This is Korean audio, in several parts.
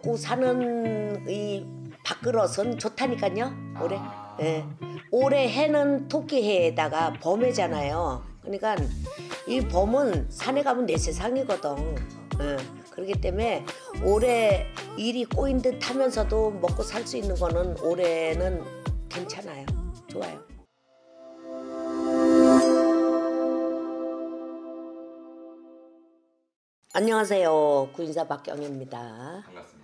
먹고 사는 이 밥그릇은 좋다니까요. 올해. 예. 올해 해는 토끼 해에다가 범해잖아요. 그러니까 이 범은 산에 가면 내 세상이거든. 예. 그렇기 때문에 올해 일이 꼬인 듯 하면서도 먹고 살 수 있는 거는 올해는 괜찮아요. 좋아요. 안녕하세요. 구인사 박경입니다. 반갑습니다.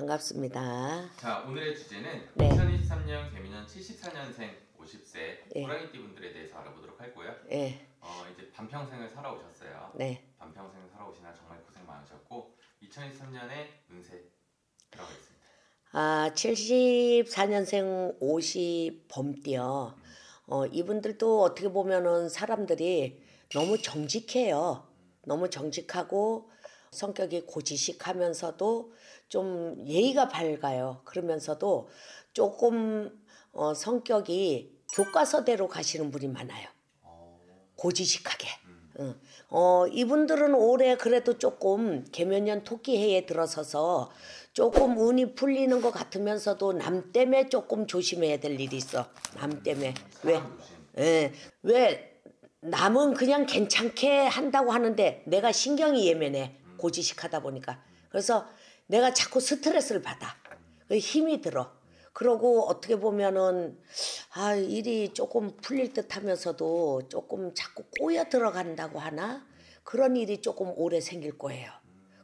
반갑습니다. 자 오늘의 주제는 네. 2023년 개미년 74년생 50세 예. 호랑이띠 분들에 대해서 알아보도록 할고요. 예, 어, 이제 반평생을 살아오셨어요. 네. 반평생 살아오시나 정말 고생 많으셨고 2023년에 운세 들어가 있습니다. 아, 74년생 50 범띠요. 어, 이분들도 어떻게 보면은 사람들이 너무 정직해요. 너무 정직하고 성격이 고지식하면서도 좀 예의가 밝아요. 그러면서도 조금 어, 성격이 교과서대로 가시는 분이 많아요. 어, 고지식하게. 음, 응. 어, 이분들은 올해 그래도 조금 개면년 토끼해에 들어서서 조금 운이 풀리는 것 같으면서도 남 때문에 조금 조심해야 될 일이 있어. 남 때문에. 왜? 예. 왜 남은 그냥 괜찮게 한다고 하는데 내가 신경이 예민해. 고지식하다 보니까. 그래서 내가 자꾸 스트레스를 받아. 그 힘이 들어. 그러고 어떻게 보면은 아 일이 조금 풀릴 듯 하면서도 조금 자꾸 꼬여 들어간다고 하나 그런 일이 조금 오래 생길 거예요.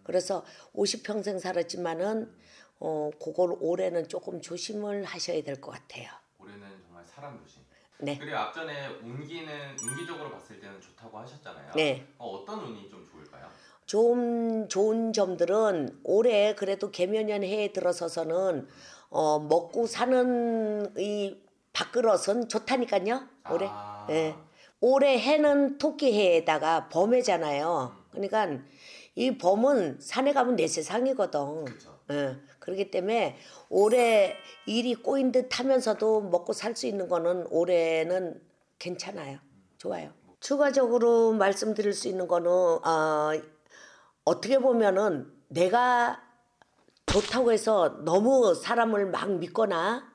그래서 50평생 살았지만은 어 그걸 올해는 조금 조심을 하셔야 될 것 같아요. 올해는 정말 사람 조심. 네. 그리고 앞전에 운기는 운기적으로 봤을 때는 좋다고 하셨잖아요. 네. 어, 어떤 운이 좀 좋을까요? 좋은 좋은 점들은 올해 그래도 개면연 해에 들어서서는 어 먹고 사는 이 밥그릇은 좋다니까요. 올해. 아, 예. 올해 해는 토끼 해에다가 범해잖아요. 그러니까 이 범은 산에 가면 내 세상이거든. 그렇죠. 예. 그렇기 때문에 올해 일이 꼬인 듯 하면서도 먹고 살 수 있는 거는 올해는 괜찮아요. 좋아요. 추가적으로 말씀드릴 수 있는 거는 어, 어떻게 보면은 내가 좋다고 해서 너무 사람을 막 믿거나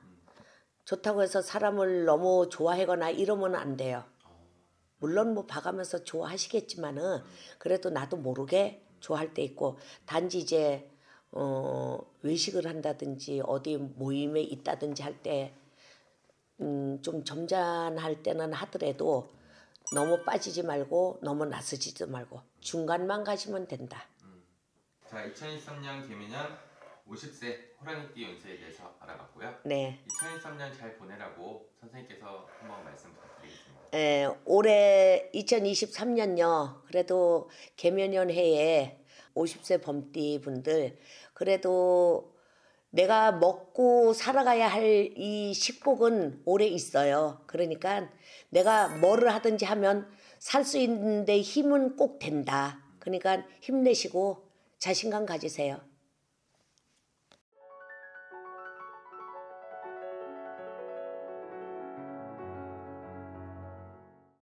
좋다고 해서 사람을 너무 좋아하거나 이러면 안 돼요. 물론 뭐 봐가면서 좋아하시겠지만은 그래도 나도 모르게 좋아할 때 있고 단지 이제 어 외식을 한다든지 어디 모임에 있다든지 할 때 음 좀 점잖할 때는 하더라도 너무 빠지지 말고 너무 나서지도 말고 중간만 가시면 된다. 자 2023년 개미년 50세 호랑이띠 운세에 대해서 알아봤고요. 네. 2023년 잘 보내라고 선생님께서 한번 말씀 부탁드리겠습니다. 에, 올해 2023년요. 그래도 개면연 해에 50세 범띠 분들 그래도 내가 먹고 살아가야 할 이 식복은 오래 있어요. 그러니까 내가 뭐를 하든지 하면 살 수 있는데 힘은 꼭 된다. 그러니까 힘내시고 자신감 가지세요.